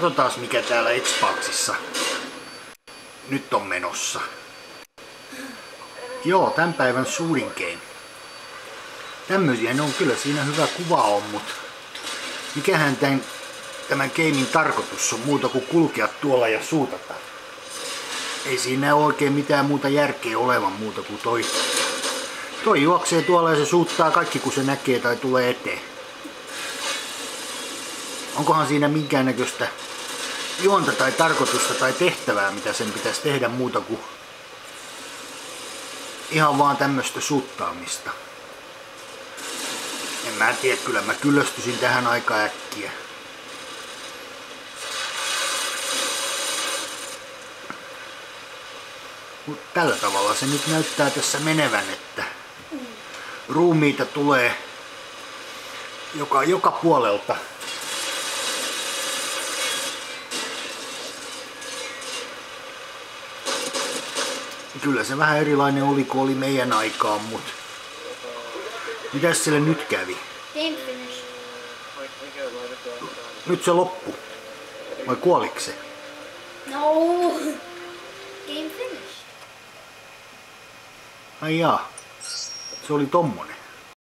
Katsotaan mikä täällä Xboxissa nyt on menossa. Joo, tämän päivän suurin game. Tämmöisiä ne on kyllä siinä hyvä kuva on, mutta mikähän tämän, tämän gamein tarkoitus on muuta kuin kulkea tuolla ja suutata. Ei siinä oikein mitään muuta järkeä olevan muuta kuin toi. Toi juoksee tuolla ja se suuttaa kaikki kun se näkee tai tulee eteen. Onkohan siinä minkäännäköistä juonta tai tarkoitusta tai tehtävää, mitä sen pitäisi tehdä muuta kuin ihan vaan tämmöistä suttaamista. En mä tiedä, kyllä mä kyllästyisin tähän aika äkkiä. Mut tällä tavalla se nyt näyttää tässä menevän, että ruumiita tulee joka, joka puolelta. Kyllä se vähän erilainen oli kuin oli meidän aikaan, mutta mitäs sille nyt kävi? Nyt se loppu. Vai kuoliko se? No. Game finished. Ai jaa. Se oli tommonen.